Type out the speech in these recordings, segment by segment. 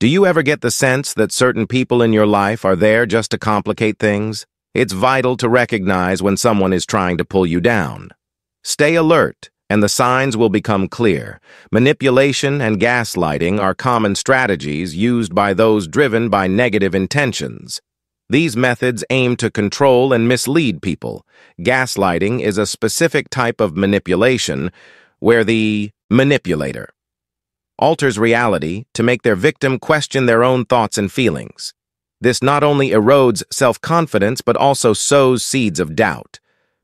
Do you ever get the sense that certain people in your life are there just to complicate things? It's vital to recognize when someone is trying to pull you down. Stay alert, and the signs will become clear. Manipulation and gaslighting are common strategies used by those driven by negative intentions. These methods aim to control and mislead people. Gaslighting is a specific type of manipulation where the manipulator alters reality to make their victim question their own thoughts and feelings. This not only erodes self-confidence but also sows seeds of doubt,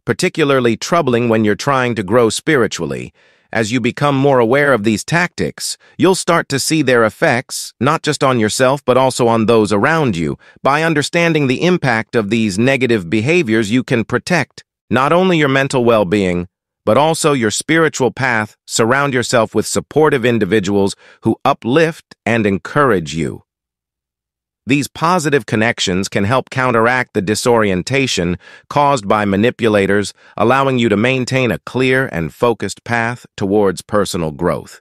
particularly troubling when you're trying to grow spiritually. As you become more aware of these tactics, you'll start to see their effects, not just on yourself but also on those around you. By understanding the impact of these negative behaviors, you can protect not only your mental well-being, but also your spiritual path, surround yourself with supportive individuals who uplift and encourage you. These positive connections can help counteract the disorientation caused by manipulators, allowing you to maintain a clear and focused path towards personal growth.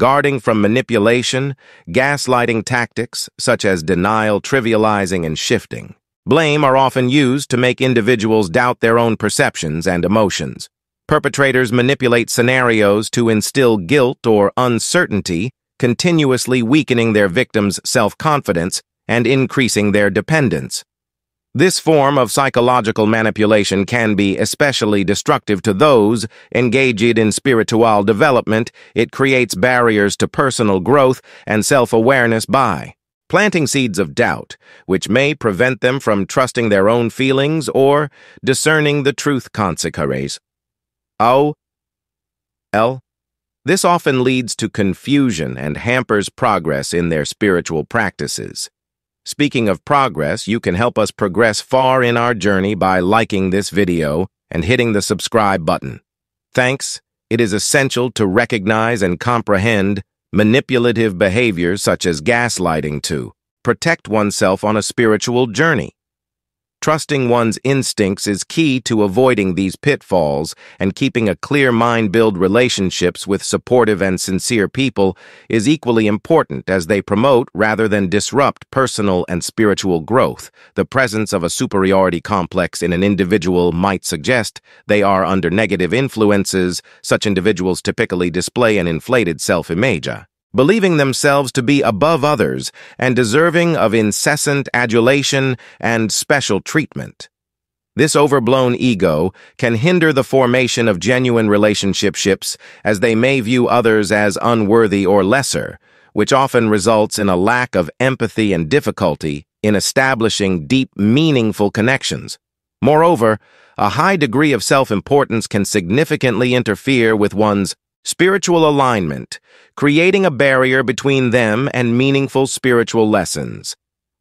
Guarding from manipulation, gaslighting tactics such as denial, trivializing, and shifting. Blame are often used to make individuals doubt their own perceptions and emotions. Perpetrators manipulate scenarios to instill guilt or uncertainty, continuously weakening their victims' self-confidence and increasing their dependence. This form of psychological manipulation can be especially destructive to those engaged in spiritual development. It creates barriers to personal growth and self-awareness by planting seeds of doubt, which may prevent them from trusting their own feelings or discerning the truth consequences. O. L. This often leads to confusion and hampers progress in their spiritual practices. Speaking of progress, you can help us progress far in our journey by liking this video and hitting the subscribe button. Thanks. It is essential to recognize and comprehend manipulative behaviors such as gaslighting to protect oneself on a spiritual journey. Trusting one's instincts is key to avoiding these pitfalls, and keeping a clear mind build relationships with supportive and sincere people is equally important as they promote rather than disrupt personal and spiritual growth. The presence of a superiority complex in an individual might suggest they are under negative influences. Such individuals typically display an inflated self-image believing themselves to be above others and deserving of incessant adulation and special treatment. This overblown ego can hinder the formation of genuine relationships as they may view others as unworthy or lesser, which often results in a lack of empathy and difficulty in establishing deep, meaningful connections. Moreover, a high degree of self-importance can significantly interfere with one's spiritual alignment, creating a barrier between them and meaningful spiritual lessons.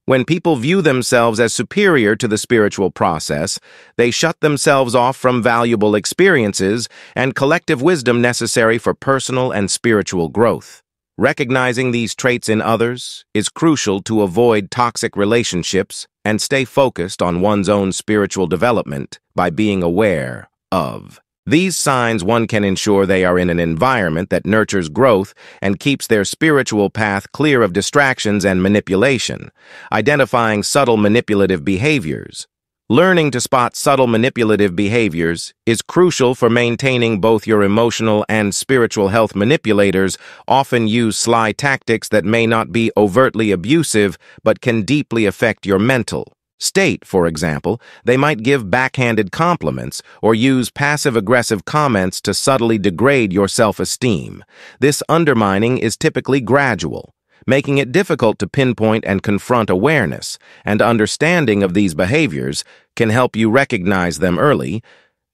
When people view themselves as superior to the spiritual process, they shut themselves off from valuable experiences and collective wisdom necessary for personal and spiritual growth. Recognizing these traits in others is crucial to avoid toxic relationships and stay focused on one's own spiritual development by being aware of these signs one can ensure they are in an environment that nurtures growth and keeps their spiritual path clear of distractions and manipulation, identifying subtle manipulative behaviors. Learning to spot subtle manipulative behaviors is crucial for maintaining both your emotional and spiritual health. Manipulators often use sly tactics that may not be overtly abusive but can deeply affect your mental, State, for example, they might give backhanded compliments or use passive-aggressive comments to subtly degrade your self-esteem. This undermining is typically gradual, making it difficult to pinpoint and confront awareness, and understanding of these behaviors can help you recognize them early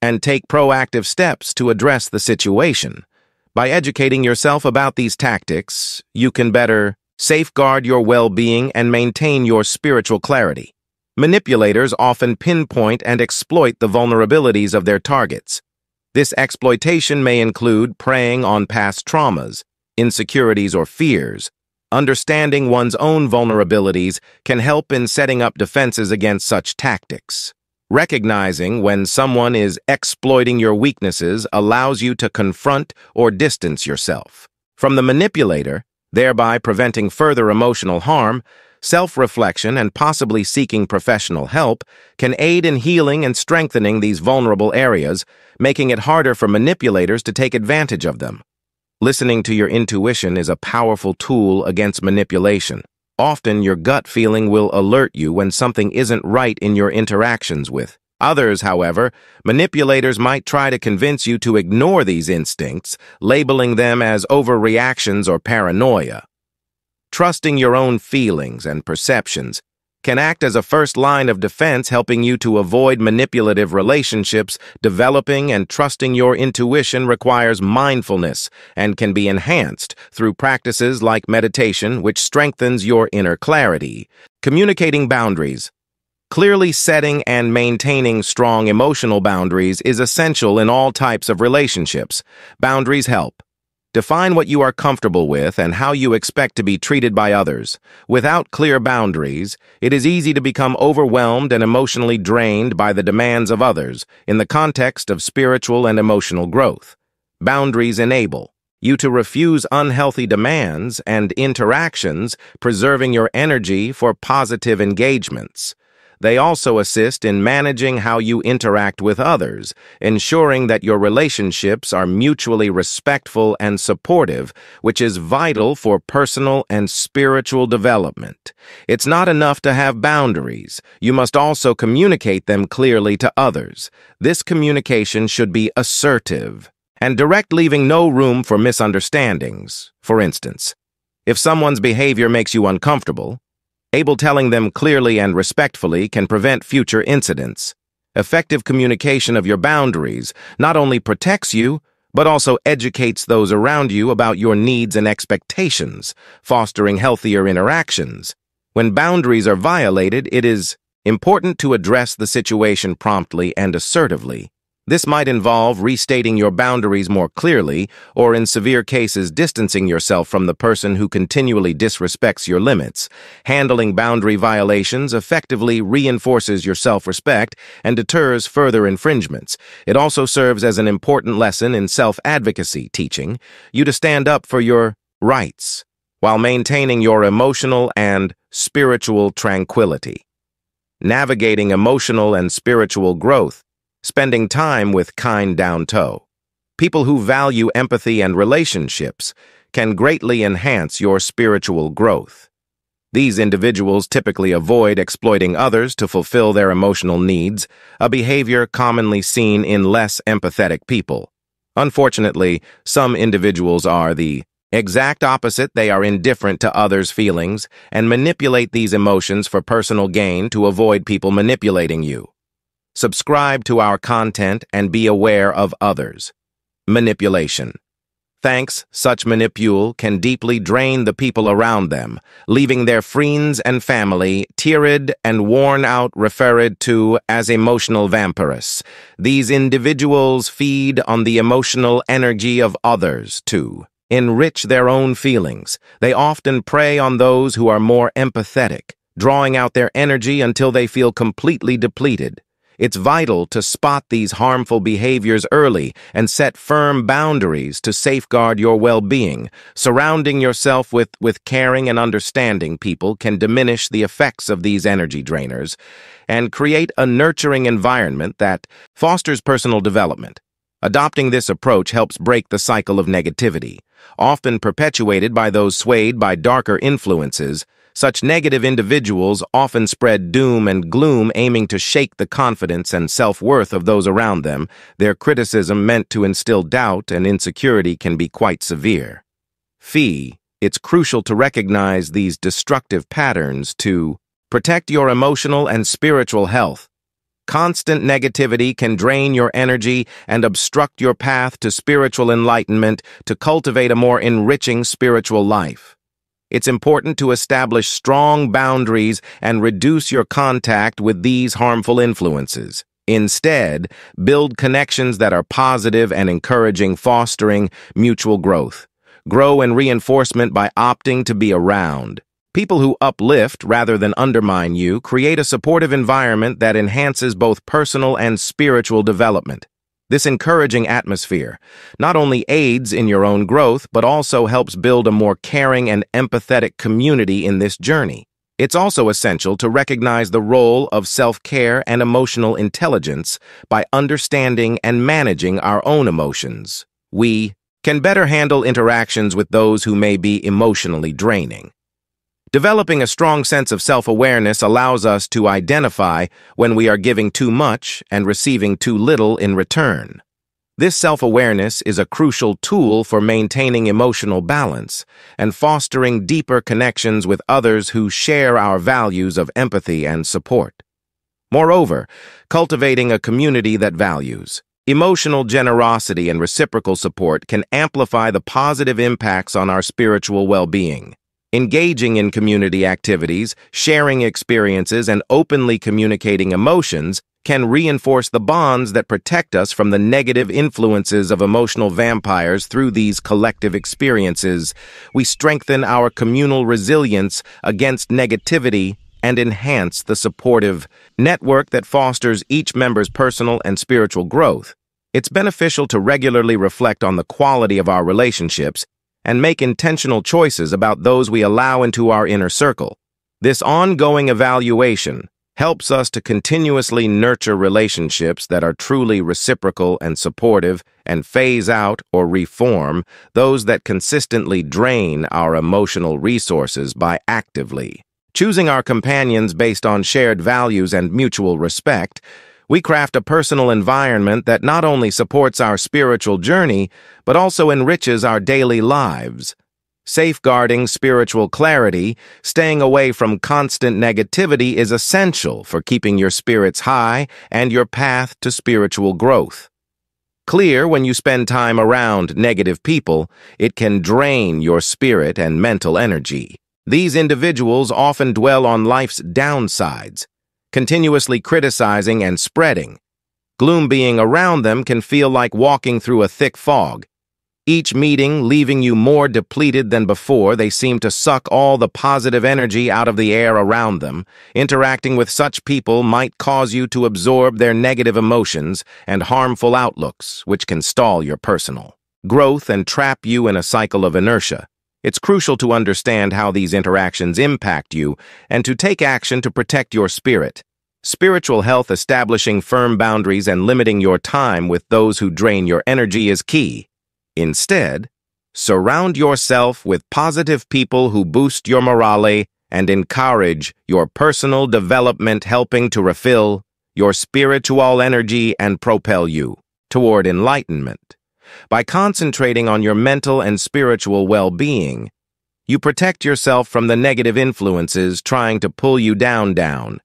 and take proactive steps to address the situation. By educating yourself about these tactics, you can better safeguard your well-being and maintain your spiritual clarity. Manipulators often pinpoint and exploit the vulnerabilities of their targets. This exploitation may include preying on past traumas, insecurities, or fears. Understanding one's own vulnerabilities can help in setting up defenses against such tactics. Recognizing when someone is exploiting your weaknesses allows you to confront or distance yourself. From the manipulator, thereby preventing further emotional harm, self-reflection and possibly seeking professional help can aid in healing and strengthening these vulnerable areas, making it harder for manipulators to take advantage of them. Listening to your intuition is a powerful tool against manipulation. Often your gut feeling will alert you when something isn't right in your interactions with. Others, however, manipulators might try to convince you to ignore these instincts, labeling them as overreactions or paranoia. Trusting your own feelings and perceptions can act as a first line of defense helping you to avoid manipulative relationships. Developing and trusting your intuition requires mindfulness and can be enhanced through practices like meditation, which strengthens your inner clarity. Communicating boundaries. Clearly setting and maintaining strong emotional boundaries is essential in all types of relationships. Boundaries help Define what you are comfortable with and how you expect to be treated by others. Without clear boundaries, it is easy to become overwhelmed and emotionally drained by the demands of others in the context of spiritual and emotional growth. Boundaries enable you to refuse unhealthy demands and interactions, preserving your energy for positive engagements. They also assist in managing how you interact with others, ensuring that your relationships are mutually respectful and supportive, which is vital for personal and spiritual development. It's not enough to have boundaries. You must also communicate them clearly to others. This communication should be assertive and direct leaving no room for misunderstandings. For instance, if someone's behavior makes you uncomfortable, Able telling them clearly and respectfully can prevent future incidents. Effective communication of your boundaries not only protects you, but also educates those around you about your needs and expectations, fostering healthier interactions. When boundaries are violated, it is important to address the situation promptly and assertively. This might involve restating your boundaries more clearly, or in severe cases distancing yourself from the person who continually disrespects your limits. Handling boundary violations effectively reinforces your self-respect and deters further infringements. It also serves as an important lesson in self-advocacy, teaching you to stand up for your rights while maintaining your emotional and spiritual tranquility. Navigating emotional and spiritual growth spending time with kind down toe. People who value empathy and relationships can greatly enhance your spiritual growth. These individuals typically avoid exploiting others to fulfill their emotional needs, a behavior commonly seen in less empathetic people. Unfortunately, some individuals are the exact opposite. They are indifferent to others' feelings and manipulate these emotions for personal gain to avoid people manipulating you. Subscribe to our content and be aware of others. Manipulation. Thanks, such manipule can deeply drain the people around them, leaving their friends and family teared and worn out referred to as emotional vampires. These individuals feed on the emotional energy of others, too. Enrich their own feelings. They often prey on those who are more empathetic, drawing out their energy until they feel completely depleted. It's vital to spot these harmful behaviors early and set firm boundaries to safeguard your well-being. Surrounding yourself with, with caring and understanding people can diminish the effects of these energy drainers and create a nurturing environment that fosters personal development. Adopting this approach helps break the cycle of negativity, often perpetuated by those swayed by darker influences, such negative individuals often spread doom and gloom aiming to shake the confidence and self-worth of those around them. Their criticism meant to instill doubt and insecurity can be quite severe. Fee, it's crucial to recognize these destructive patterns to protect your emotional and spiritual health. Constant negativity can drain your energy and obstruct your path to spiritual enlightenment to cultivate a more enriching spiritual life. It's important to establish strong boundaries and reduce your contact with these harmful influences. Instead, build connections that are positive and encouraging, fostering mutual growth. Grow in reinforcement by opting to be around. People who uplift rather than undermine you create a supportive environment that enhances both personal and spiritual development. This encouraging atmosphere not only aids in your own growth, but also helps build a more caring and empathetic community in this journey. It's also essential to recognize the role of self-care and emotional intelligence by understanding and managing our own emotions. We can better handle interactions with those who may be emotionally draining. Developing a strong sense of self-awareness allows us to identify when we are giving too much and receiving too little in return. This self-awareness is a crucial tool for maintaining emotional balance and fostering deeper connections with others who share our values of empathy and support. Moreover, cultivating a community that values emotional generosity and reciprocal support can amplify the positive impacts on our spiritual well-being. Engaging in community activities, sharing experiences, and openly communicating emotions can reinforce the bonds that protect us from the negative influences of emotional vampires through these collective experiences. We strengthen our communal resilience against negativity and enhance the supportive network that fosters each member's personal and spiritual growth. It's beneficial to regularly reflect on the quality of our relationships and make intentional choices about those we allow into our inner circle. This ongoing evaluation helps us to continuously nurture relationships that are truly reciprocal and supportive and phase out or reform those that consistently drain our emotional resources by actively choosing our companions based on shared values and mutual respect we craft a personal environment that not only supports our spiritual journey, but also enriches our daily lives. Safeguarding spiritual clarity, staying away from constant negativity is essential for keeping your spirits high and your path to spiritual growth. Clear when you spend time around negative people, it can drain your spirit and mental energy. These individuals often dwell on life's downsides, continuously criticizing and spreading. Gloom being around them can feel like walking through a thick fog. Each meeting leaving you more depleted than before, they seem to suck all the positive energy out of the air around them. Interacting with such people might cause you to absorb their negative emotions and harmful outlooks, which can stall your personal growth and trap you in a cycle of inertia. It's crucial to understand how these interactions impact you and to take action to protect your spirit. Spiritual health establishing firm boundaries and limiting your time with those who drain your energy is key. Instead, surround yourself with positive people who boost your morale and encourage your personal development helping to refill your spiritual energy and propel you toward enlightenment. By concentrating on your mental and spiritual well-being, you protect yourself from the negative influences trying to pull you down down.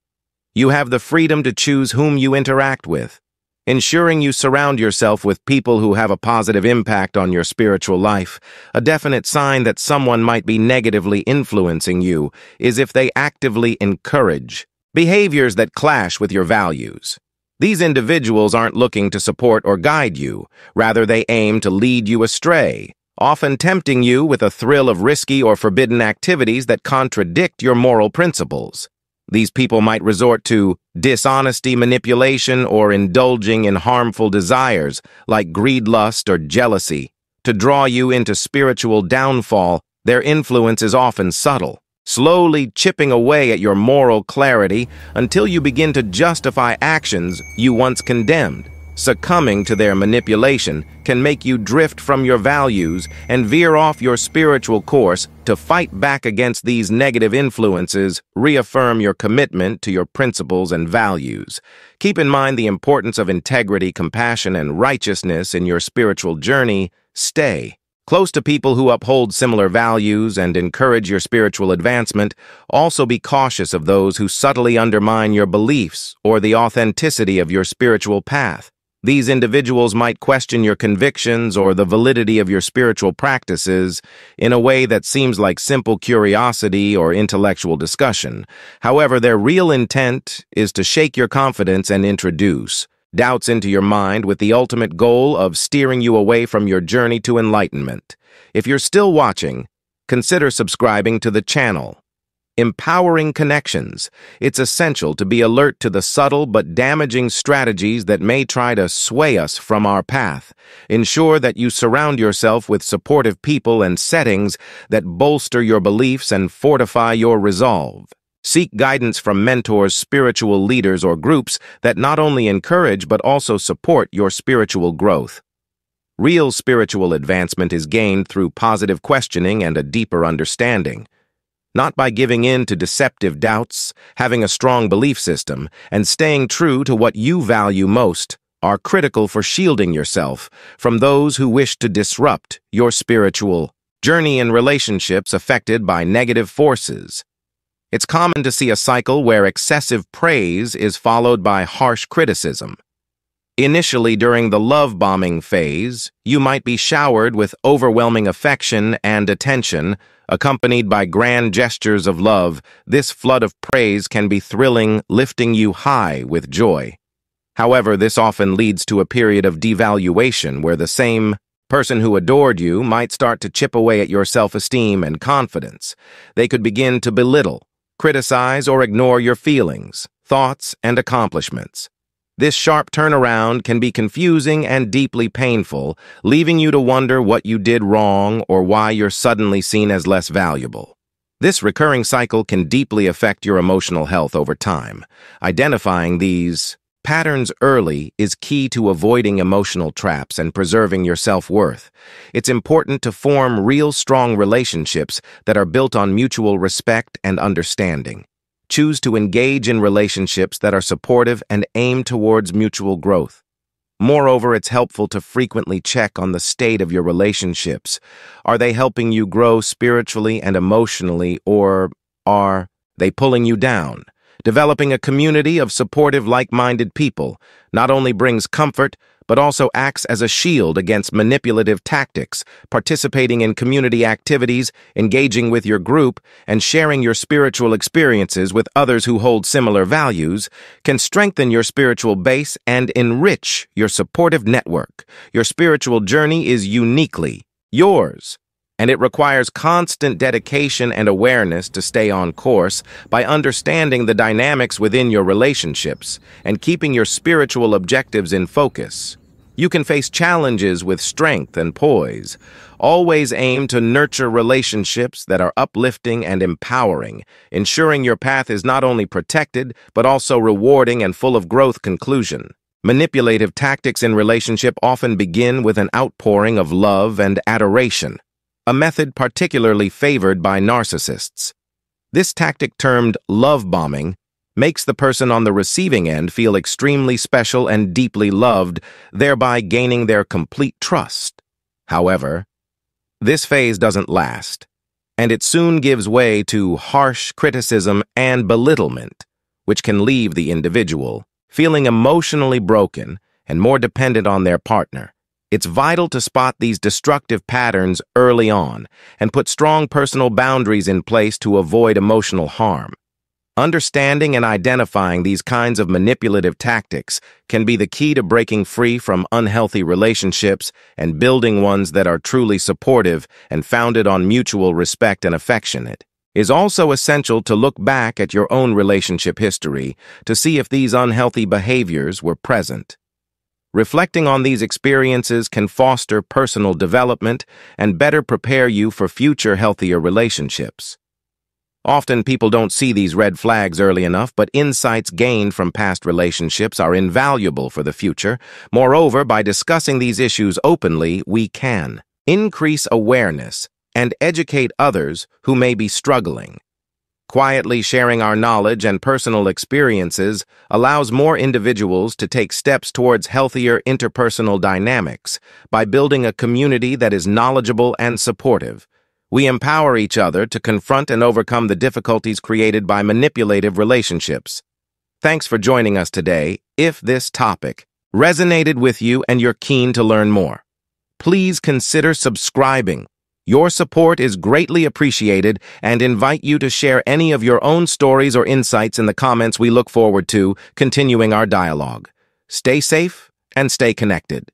You have the freedom to choose whom you interact with, ensuring you surround yourself with people who have a positive impact on your spiritual life. A definite sign that someone might be negatively influencing you is if they actively encourage behaviors that clash with your values. These individuals aren't looking to support or guide you. Rather, they aim to lead you astray, often tempting you with a thrill of risky or forbidden activities that contradict your moral principles. These people might resort to dishonesty, manipulation, or indulging in harmful desires like greed, lust, or jealousy. To draw you into spiritual downfall, their influence is often subtle slowly chipping away at your moral clarity until you begin to justify actions you once condemned. Succumbing to their manipulation can make you drift from your values and veer off your spiritual course to fight back against these negative influences, reaffirm your commitment to your principles and values. Keep in mind the importance of integrity, compassion, and righteousness in your spiritual journey. Stay Close to people who uphold similar values and encourage your spiritual advancement, also be cautious of those who subtly undermine your beliefs or the authenticity of your spiritual path. These individuals might question your convictions or the validity of your spiritual practices in a way that seems like simple curiosity or intellectual discussion. However, their real intent is to shake your confidence and introduce doubts into your mind with the ultimate goal of steering you away from your journey to enlightenment. If you're still watching, consider subscribing to the channel. empowering connections. It's essential to be alert to the subtle but damaging strategies that may try to sway us from our path. Ensure that you surround yourself with supportive people and settings that bolster your beliefs and fortify your resolve. Seek guidance from mentors, spiritual leaders, or groups that not only encourage but also support your spiritual growth. Real spiritual advancement is gained through positive questioning and a deeper understanding not by giving in to deceptive doubts, having a strong belief system, and staying true to what you value most are critical for shielding yourself from those who wish to disrupt your spiritual journey in relationships affected by negative forces. It's common to see a cycle where excessive praise is followed by harsh criticism. Initially, during the love bombing phase, you might be showered with overwhelming affection and attention, accompanied by grand gestures of love. This flood of praise can be thrilling, lifting you high with joy. However, this often leads to a period of devaluation where the same person who adored you might start to chip away at your self-esteem and confidence. They could begin to belittle, criticize, or ignore your feelings, thoughts, and accomplishments. This sharp turnaround can be confusing and deeply painful, leaving you to wonder what you did wrong or why you're suddenly seen as less valuable. This recurring cycle can deeply affect your emotional health over time. Identifying these patterns early is key to avoiding emotional traps and preserving your self-worth. It's important to form real strong relationships that are built on mutual respect and understanding. Choose to engage in relationships that are supportive and aim towards mutual growth. Moreover, it's helpful to frequently check on the state of your relationships. Are they helping you grow spiritually and emotionally, or are they pulling you down? Developing a community of supportive, like-minded people not only brings comfort, but also acts as a shield against manipulative tactics, participating in community activities, engaging with your group, and sharing your spiritual experiences with others who hold similar values can strengthen your spiritual base and enrich your supportive network. Your spiritual journey is uniquely yours and it requires constant dedication and awareness to stay on course by understanding the dynamics within your relationships and keeping your spiritual objectives in focus. You can face challenges with strength and poise. Always aim to nurture relationships that are uplifting and empowering, ensuring your path is not only protected, but also rewarding and full of growth conclusion. Manipulative tactics in relationship often begin with an outpouring of love and adoration a method particularly favored by narcissists. This tactic termed love bombing makes the person on the receiving end feel extremely special and deeply loved, thereby gaining their complete trust. However, this phase doesn't last, and it soon gives way to harsh criticism and belittlement, which can leave the individual feeling emotionally broken and more dependent on their partner. It's vital to spot these destructive patterns early on and put strong personal boundaries in place to avoid emotional harm. Understanding and identifying these kinds of manipulative tactics can be the key to breaking free from unhealthy relationships and building ones that are truly supportive and founded on mutual respect and affection. It is also essential to look back at your own relationship history to see if these unhealthy behaviors were present. Reflecting on these experiences can foster personal development and better prepare you for future healthier relationships. Often people don't see these red flags early enough, but insights gained from past relationships are invaluable for the future. Moreover, by discussing these issues openly, we can increase awareness and educate others who may be struggling. Quietly sharing our knowledge and personal experiences allows more individuals to take steps towards healthier interpersonal dynamics by building a community that is knowledgeable and supportive. We empower each other to confront and overcome the difficulties created by manipulative relationships. Thanks for joining us today. If this topic resonated with you and you're keen to learn more, please consider subscribing your support is greatly appreciated and invite you to share any of your own stories or insights in the comments we look forward to continuing our dialogue. Stay safe and stay connected.